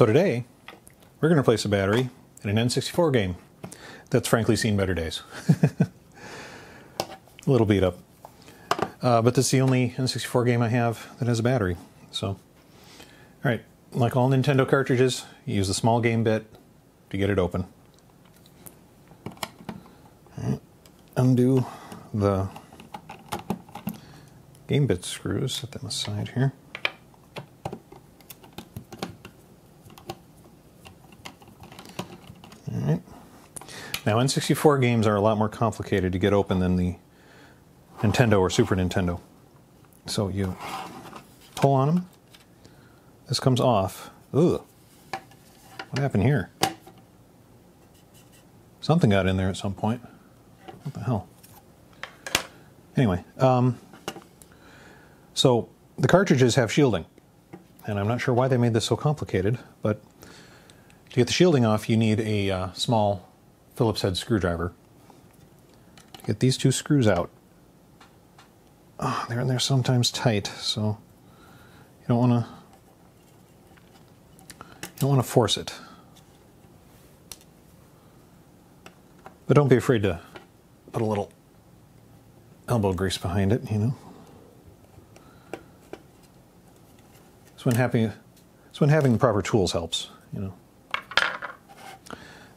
So today, we're going to replace a battery in an N64 game that's frankly seen better days. a little beat up. Uh, but this is the only N64 game I have that has a battery. So, all right, like all Nintendo cartridges, you use the small game bit to get it open. Right, undo the game bit screws, set them aside here. All right. Now, N64 games are a lot more complicated to get open than the Nintendo or Super Nintendo. So you pull on them. This comes off. Ugh. What happened here? Something got in there at some point. What the hell? Anyway, um, so the cartridges have shielding. And I'm not sure why they made this so complicated, but to get the shielding off, you need a uh, small Phillips head screwdriver to get these two screws out. Oh, they're they're sometimes tight, so you don't want to you don't want to force it. But don't be afraid to put a little elbow grease behind it, you know. It's when having it's when having the proper tools helps, you know.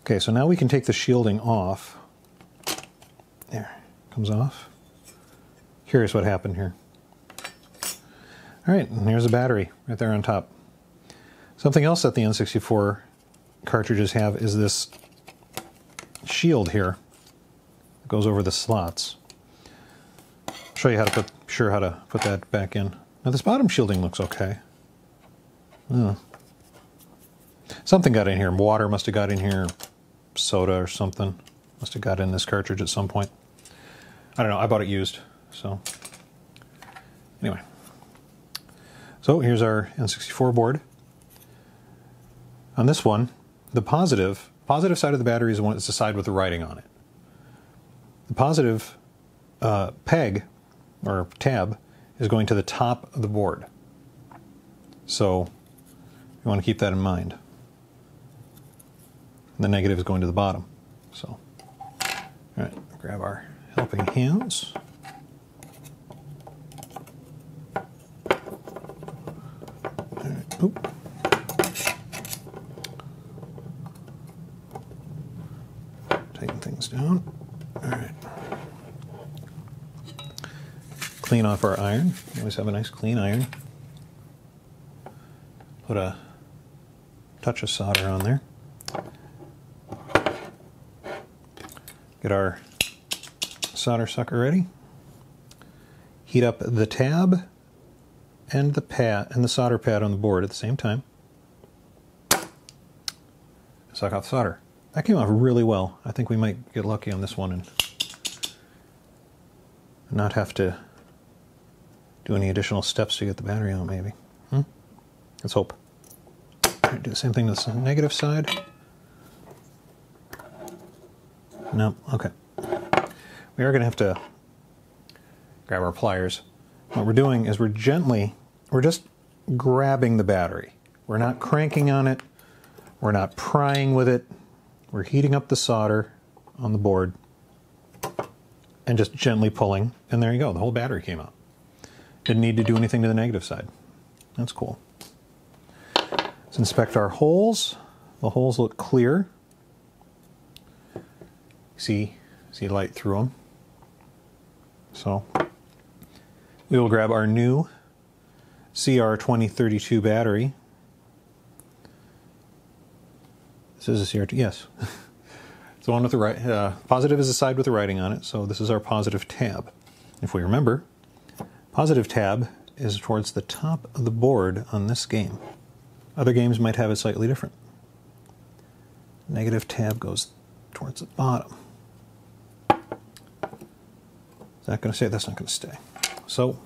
Okay, so now we can take the shielding off. There, comes off. Curious what happened here. All right, and here's a battery right there on top. Something else that the N64 cartridges have is this shield here that goes over the slots. I'll show you how to put sure how to put that back in. Now this bottom shielding looks okay. Something got in here. Water must have got in here soda or something. Must have got in this cartridge at some point. I don't know. I bought it used. So anyway. So here's our N64 board. On this one, the positive positive side of the battery is the one that's the side with the writing on it. The positive uh, peg or tab is going to the top of the board. So you want to keep that in mind the negative is going to the bottom. So, all right, grab our helping hands. oop. Tighten things down. All right. Clean off our iron. We always have a nice clean iron. Put a touch of solder on there. Get our solder sucker ready. Heat up the tab and the pad and the solder pad on the board at the same time. Suck off the solder. That came off really well. I think we might get lucky on this one and not have to do any additional steps to get the battery out, maybe. Hmm? Let's hope. do the same thing to the negative side. No, okay. We are going to have to grab our pliers. What we're doing is we're gently, we're just grabbing the battery. We're not cranking on it. We're not prying with it. We're heating up the solder on the board and just gently pulling. And there you go, the whole battery came out. Didn't need to do anything to the negative side. That's cool. Let's inspect our holes. The holes look clear see see light through them. So we will grab our new CR2032 battery. This is a CR2, yes. it's the one with the right, uh, positive is the side with the writing on it, so this is our positive tab. If we remember, positive tab is towards the top of the board on this game. Other games might have it slightly different. Negative tab goes towards the bottom. Is that going to stay? That's not going to stay. So,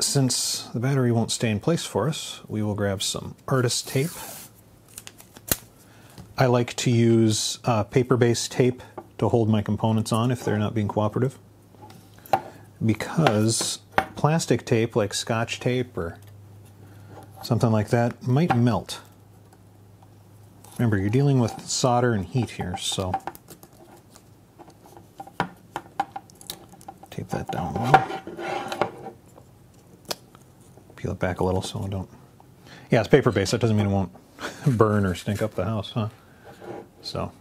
since the battery won't stay in place for us, we will grab some artist tape. I like to use uh, paper-based tape to hold my components on if they're not being cooperative. Because plastic tape, like scotch tape or something like that, might melt. Remember, you're dealing with solder and heat here, so tape that down well. Peel it back a little so I don't... Yeah, it's paper-based. That doesn't mean it won't burn or stink up the house, huh? So, all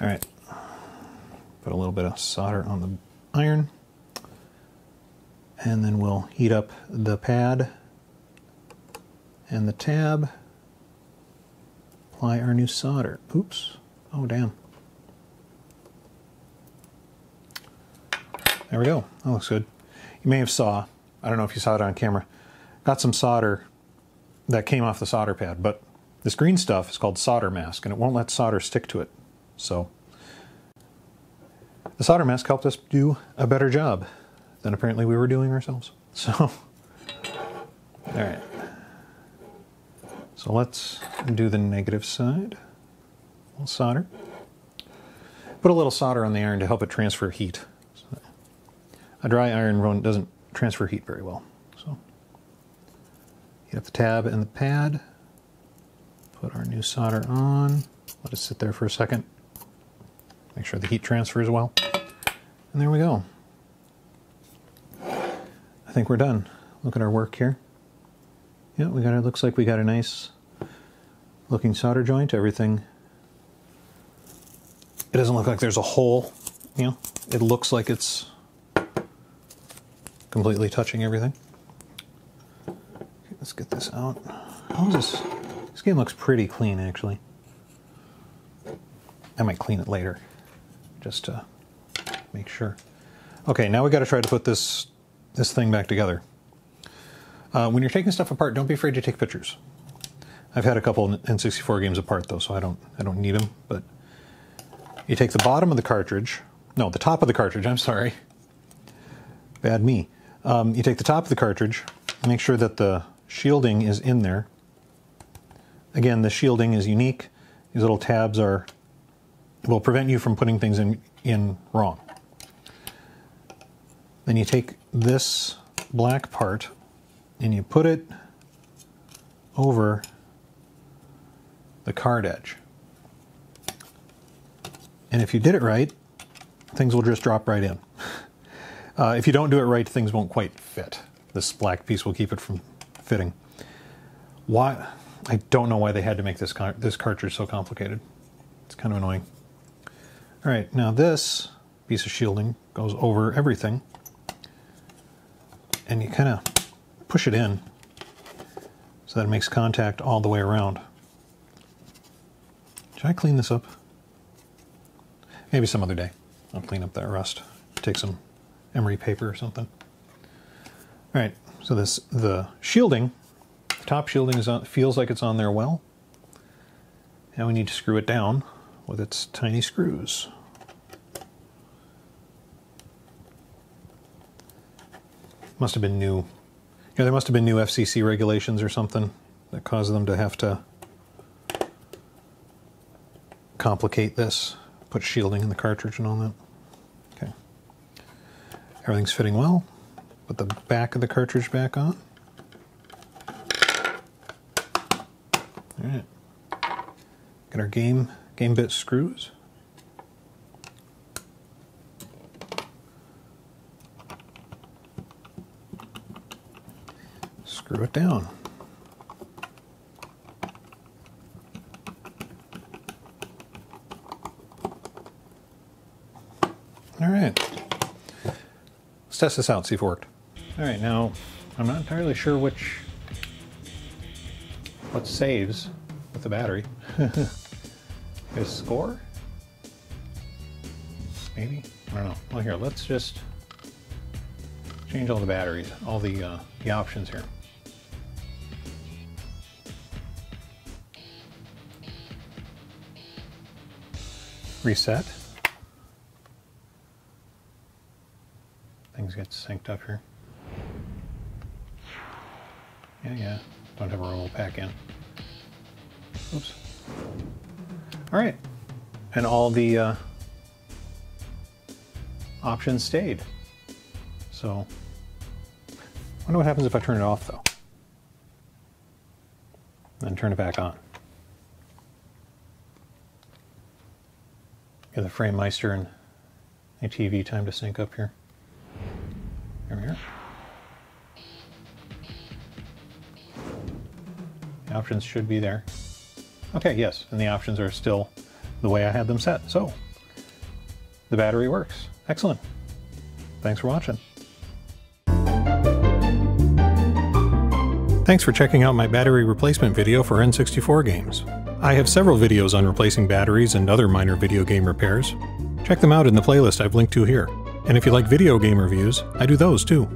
right. Put a little bit of solder on the iron. And then we'll heat up the pad and the tab. Apply our new solder. Oops. Oh, damn. There we go. That looks good. You may have saw, I don't know if you saw it on camera, got some solder that came off the solder pad, but this green stuff is called solder mask and it won't let solder stick to it. So the solder mask helped us do a better job than apparently we were doing ourselves. So, all right. So let's do the negative side. A little solder. Put a little solder on the iron to help it transfer heat. So a dry iron doesn't transfer heat very well. So heat up the tab and the pad. Put our new solder on. Let it sit there for a second. Make sure the heat transfers well. And there we go. I think we're done. Look at our work here. Yeah, we got it. Looks like we got a nice looking solder joint. Everything. It doesn't look like there's a hole. You know, it looks like it's completely touching everything. Okay, let's get this out. How is this? This game looks pretty clean, actually. I might clean it later, just to make sure. Okay, now we got to try to put this this thing back together. Uh, when you're taking stuff apart, don't be afraid to take pictures. I've had a couple N64 games apart though, so I don't I don't need them. But you take the bottom of the cartridge, no, the top of the cartridge. I'm sorry, bad me. Um, you take the top of the cartridge, make sure that the shielding is in there. Again, the shielding is unique. These little tabs are will prevent you from putting things in in wrong. Then you take this black part and you put it over the card edge. And if you did it right, things will just drop right in. Uh, if you don't do it right, things won't quite fit. This black piece will keep it from fitting. Why? I don't know why they had to make this car this cartridge so complicated. It's kind of annoying. All right, now this piece of shielding goes over everything and you kind of push it in so that it makes contact all the way around. Should I clean this up? Maybe some other day. I'll clean up that rust. Take some emery paper or something. All right, so this the shielding, the top shielding is on, feels like it's on there well. Now we need to screw it down with its tiny screws. Must have been new. Yeah, there must have been new FCC regulations or something that caused them to have to complicate this, put shielding in the cartridge and all that. Okay. Everything's fitting well. Put the back of the cartridge back on. All right. Get our game game bit screws. Screw it down. All right. Let's test this out, see if it worked. All right, now I'm not entirely sure which what saves with the battery. Is score? Maybe? I don't know. Well, here, let's just change all the batteries, all the, uh, the options here. Reset. Things get synced up here. Yeah, yeah. Don't have a roll pack in. Oops. All right, and all the uh, options stayed. So, I wonder what happens if I turn it off though. Then turn it back on. Get the Framemeister and a TV time to sync up here. Here we are. The options should be there. Okay, yes, and the options are still the way I had them set. So, the battery works. Excellent. Thanks for watching. Thanks for checking out my battery replacement video for N64 games. I have several videos on replacing batteries and other minor video game repairs. Check them out in the playlist I've linked to here. And if you like video game reviews, I do those too.